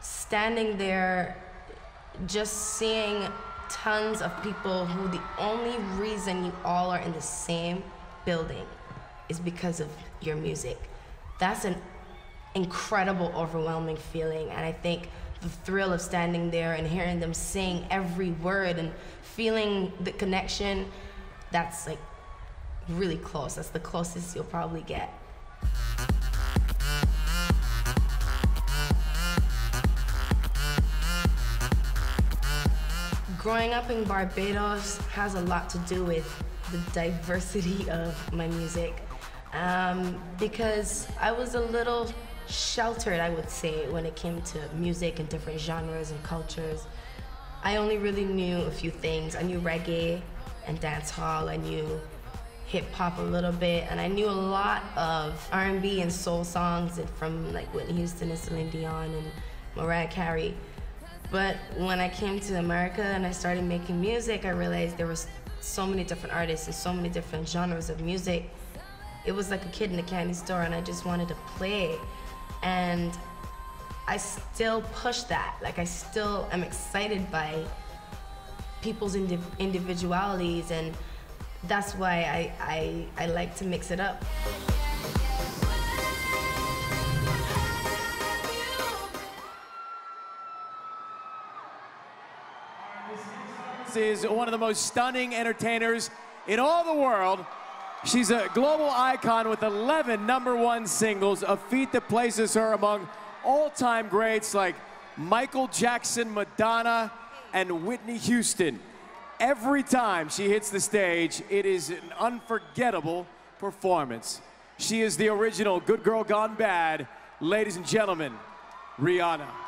standing there, just seeing tons of people who the only reason you all are in the same building is because of your music. That's an incredible, overwhelming feeling. And I think the thrill of standing there and hearing them sing every word and feeling the connection, that's like really close. That's the closest you'll probably get. Growing up in Barbados has a lot to do with the diversity of my music um, because I was a little sheltered, I would say, when it came to music and different genres and cultures. I only really knew a few things. I knew reggae and dancehall. I knew hip hop a little bit, and I knew a lot of R&B and soul songs from like Whitney Houston and Celine Dion and Mariah Carey. But when I came to America and I started making music, I realized there was so many different artists and so many different genres of music. It was like a kid in a candy store, and I just wanted to play. And I still push that. Like I still am excited by people's indi- individualities, and that's why I, I I like to mix it up. Is one of the most stunning entertainers in all the world. She's a global icon with 11 number one singles, a feat that places her among all-time greats like Michael Jackson, Madonna, and Whitney Houston. Every time she hits the stage, it is an unforgettable performance. She is the original Good Girl Gone Bad. Ladies and gentlemen, Rihanna.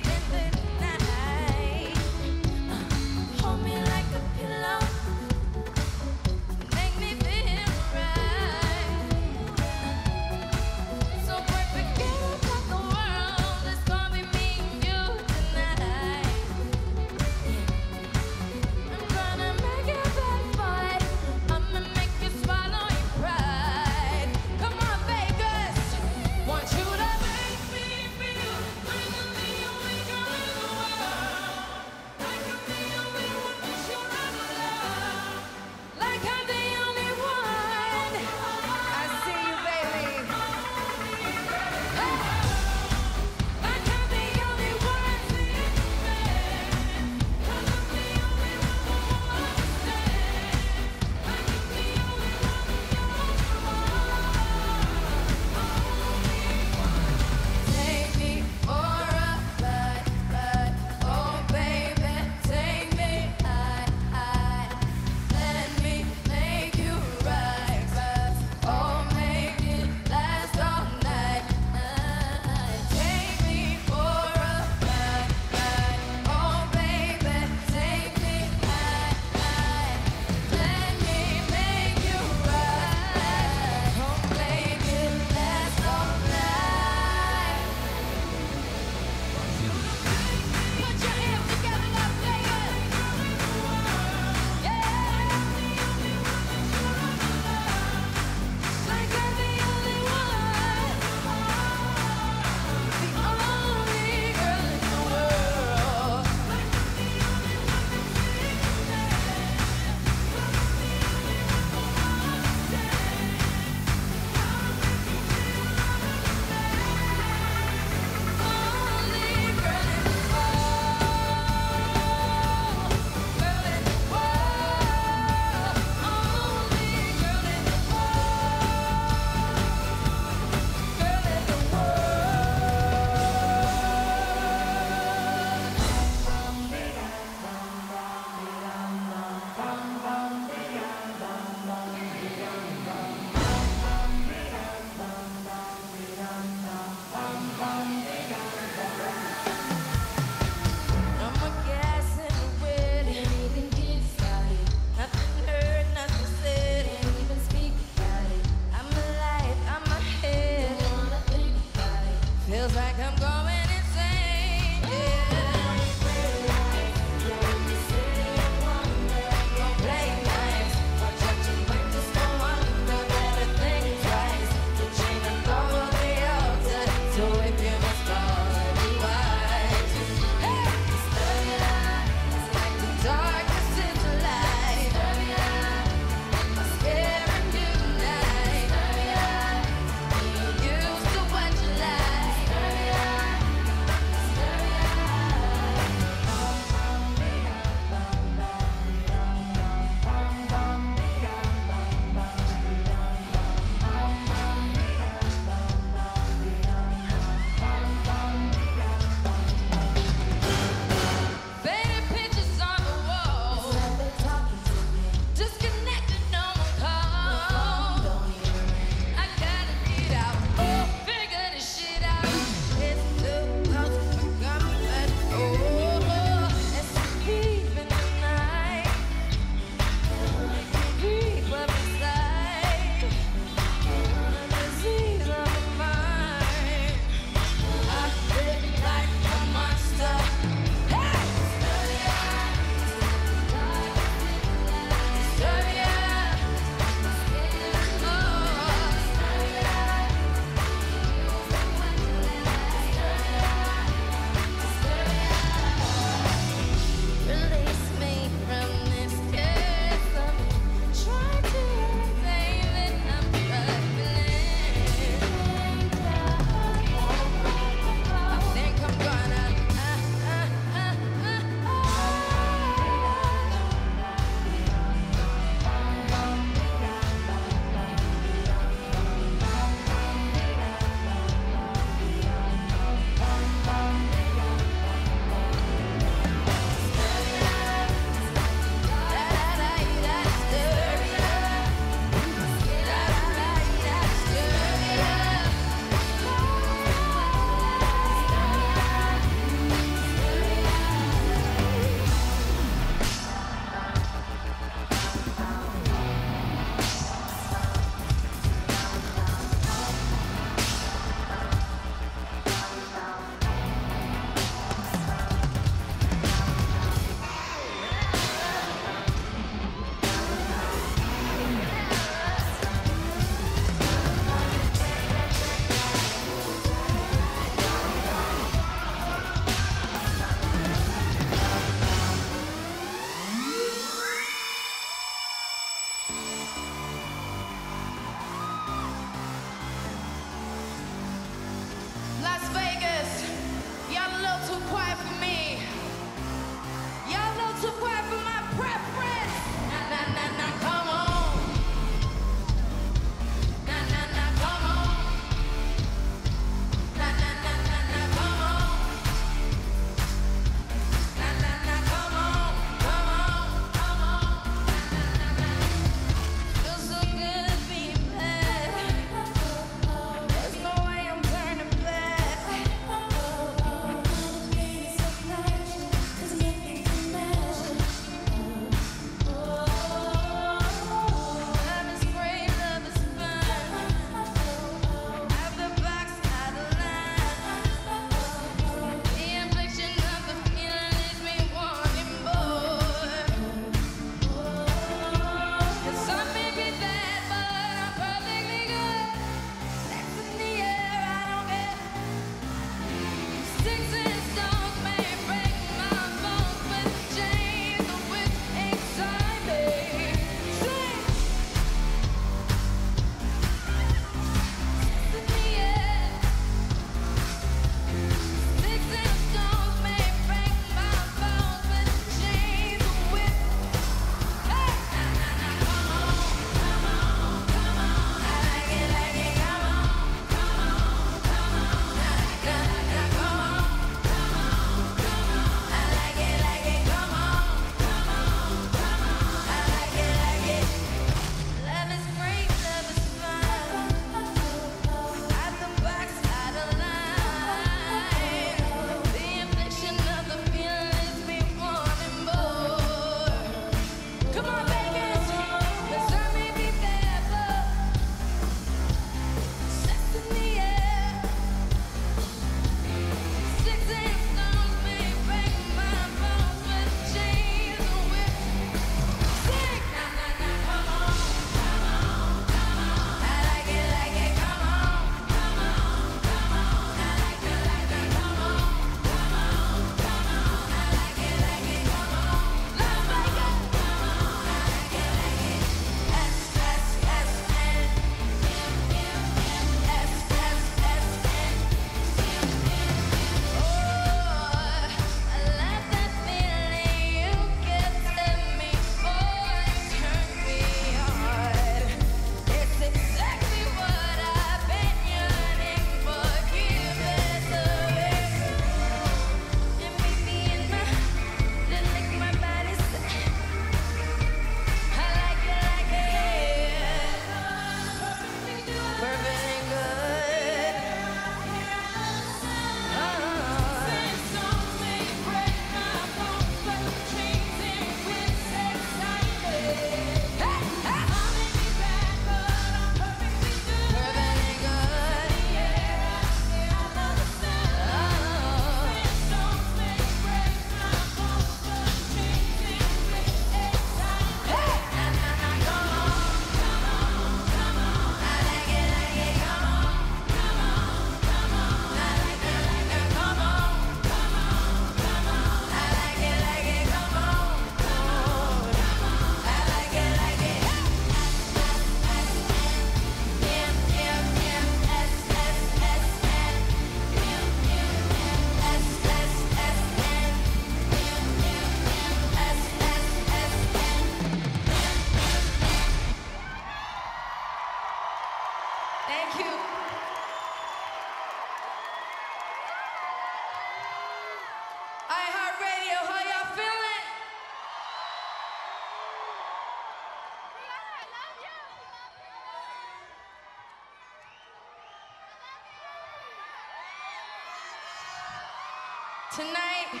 Tonight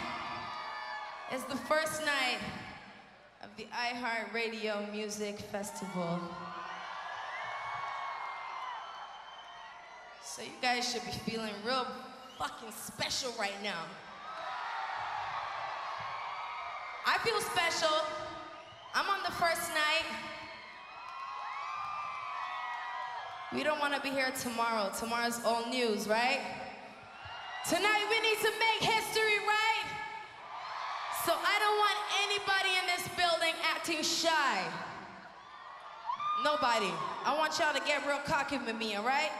is the first night of the iHeartRadio Music Festival. So you guys should be feeling real fucking special right now. I feel special. I'm on the first night. We don't want to be here tomorrow. Tomorrow's all news, right? Tonight we need to make history, right? So I don't want anybody in this building acting shy. Nobody. I want y'all to get real cocky with me, all right?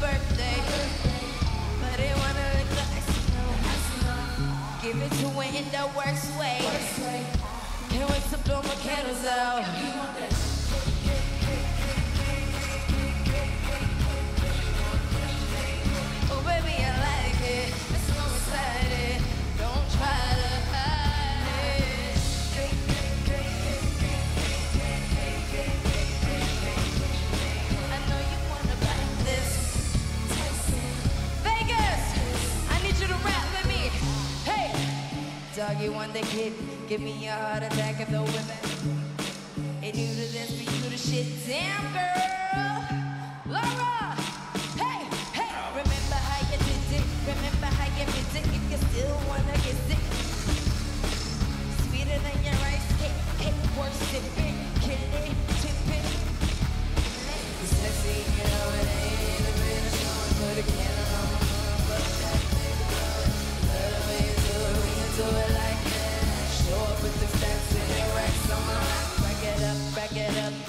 birthday, but it wanna look like Give it to it in the worst way. Can't wait to blow my candles out. One the could give me a heart attack if the women ain't new to this, but you the shit. Damn, girl. Laura. Hey, hey. Remember how you did it. Remember how you did it. If you still wanna get sick. Sweeter than your rice cake. Cake worth sipping. Kill it, tip it. Sexy, you know it ain't a bit of showing. But you it you do it like it up,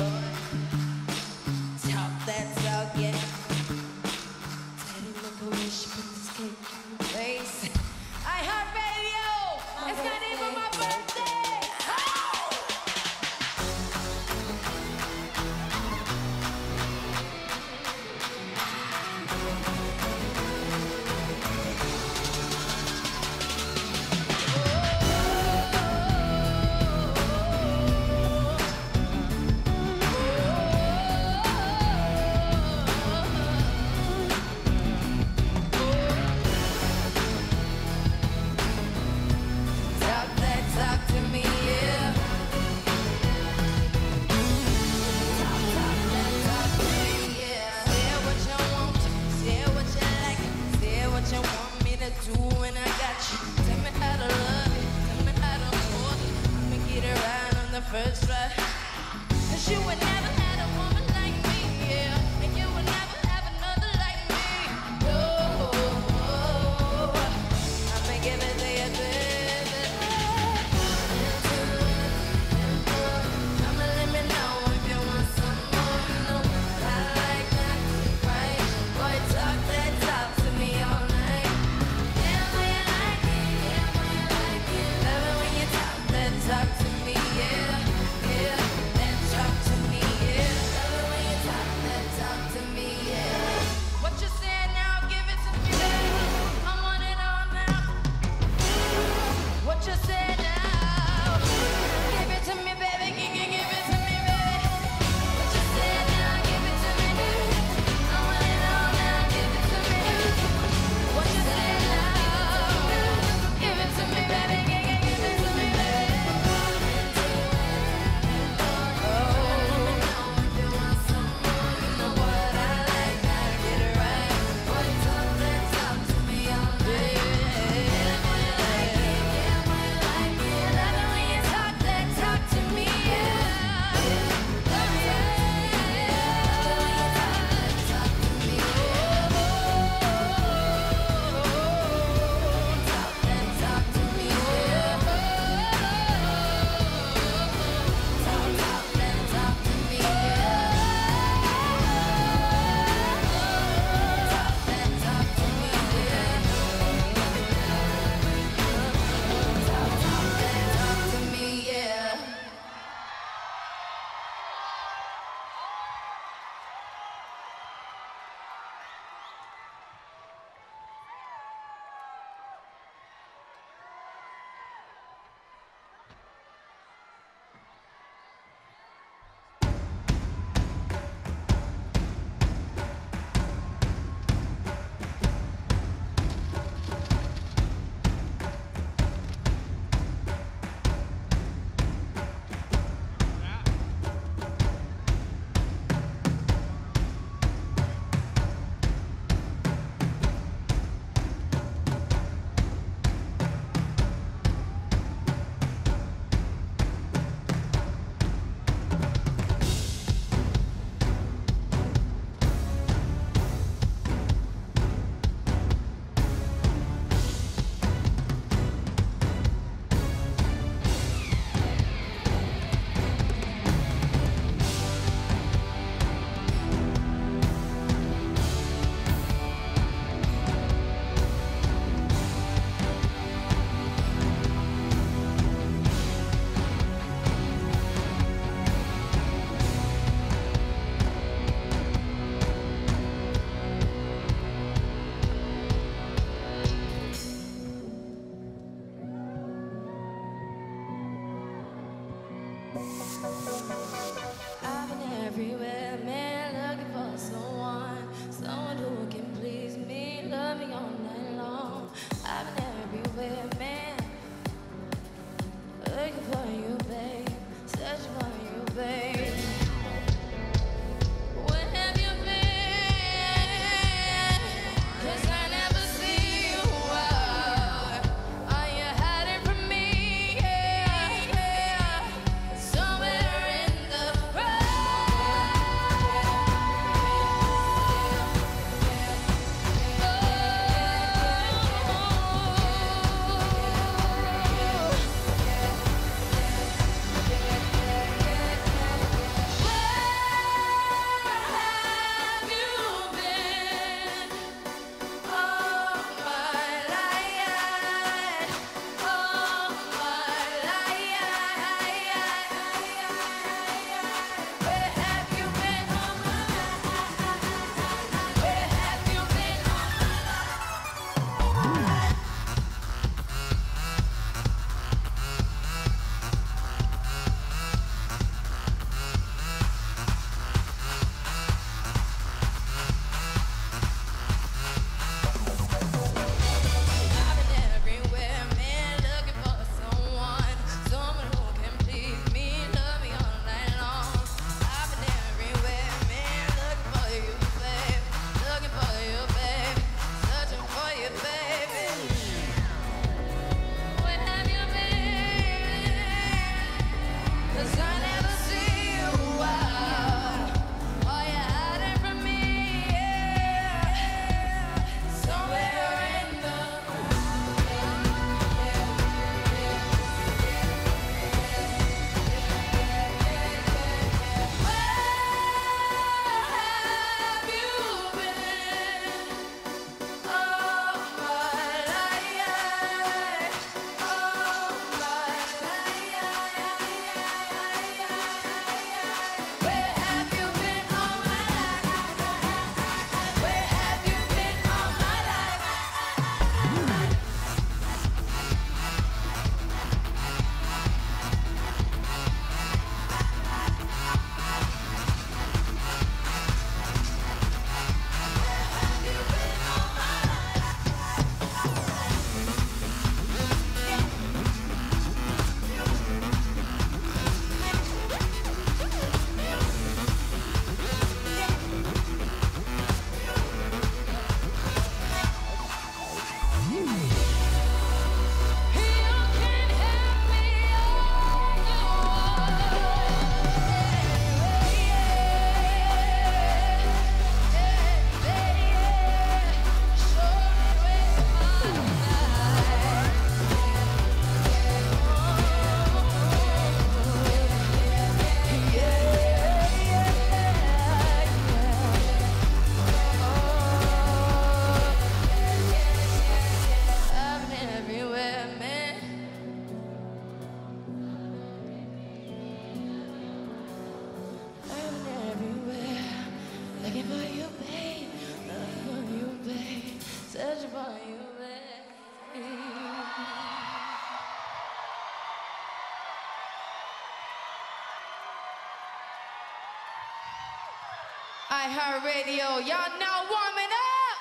iHeartRadio. Y'all now warming up.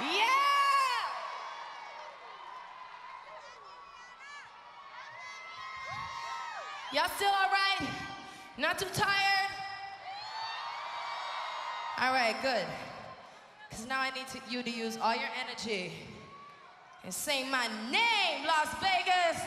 Yeah. Y'all still all right? Not too tired? All right, good. Because now I need to, you to use all your energy and say my name, Las Vegas.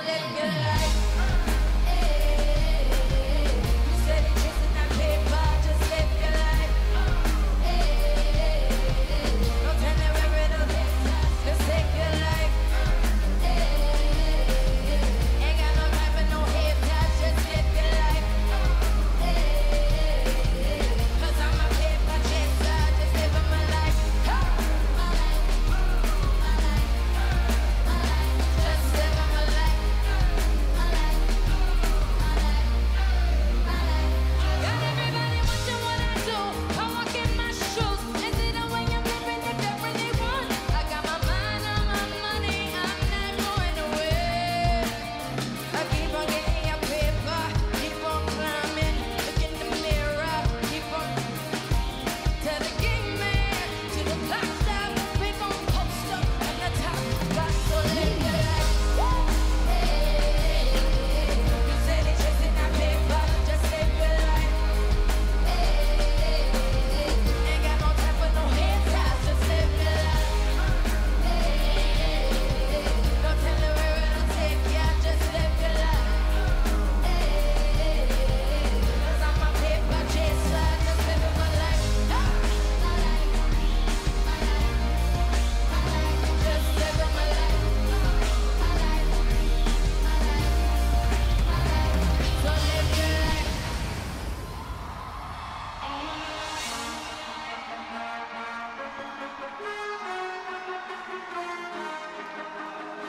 gonna.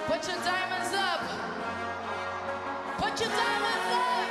Put your diamonds up. Put your diamonds up.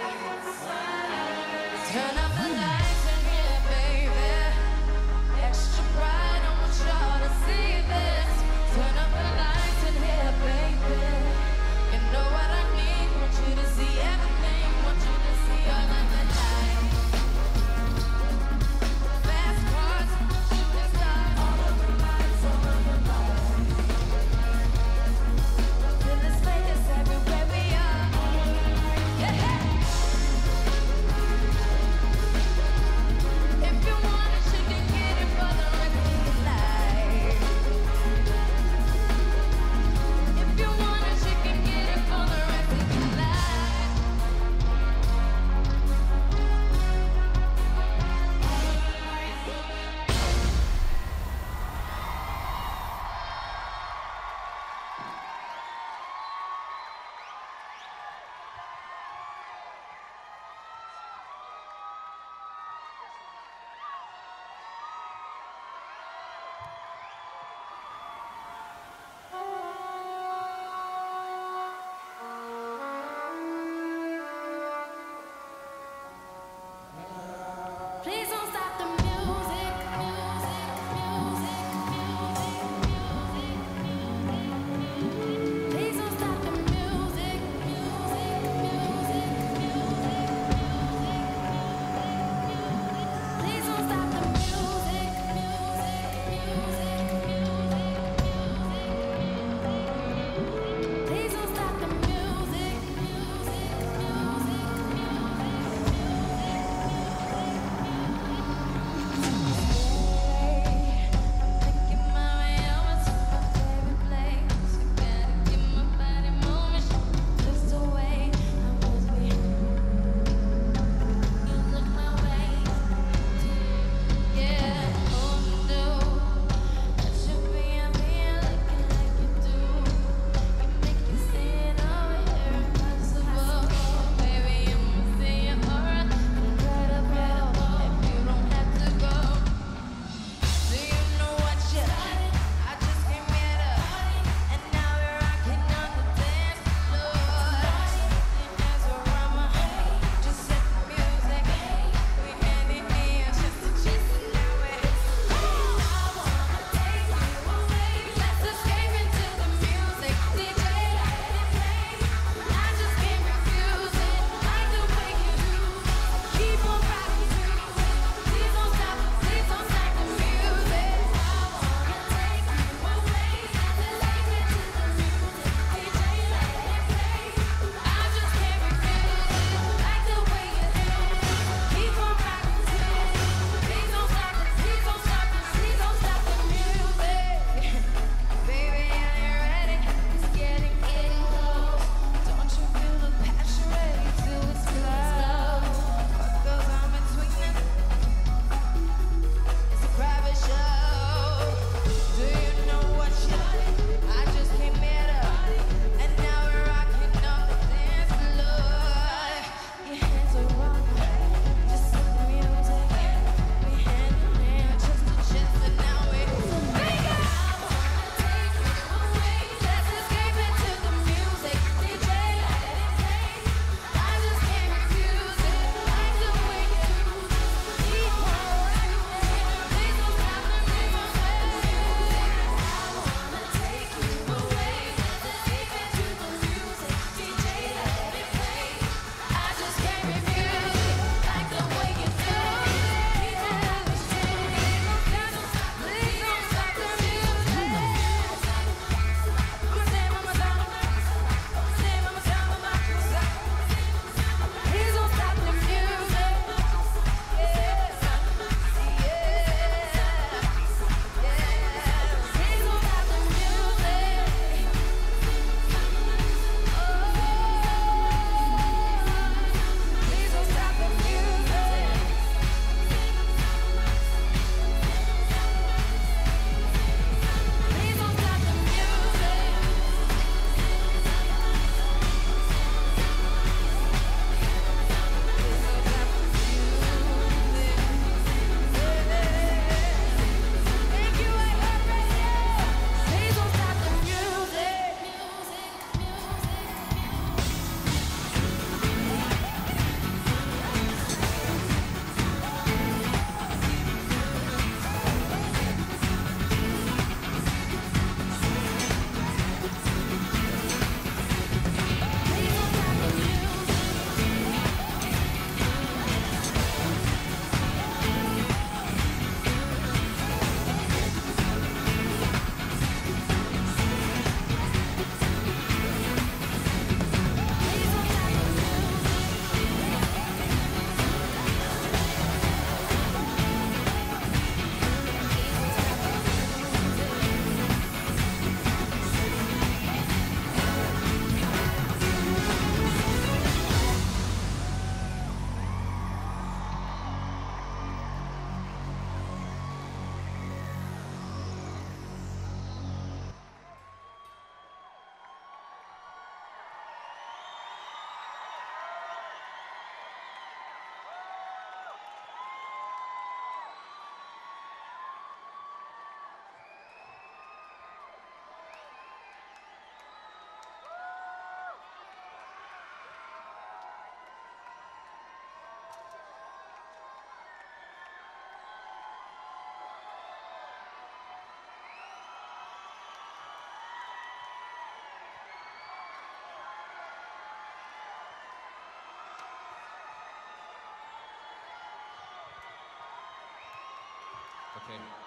Okay.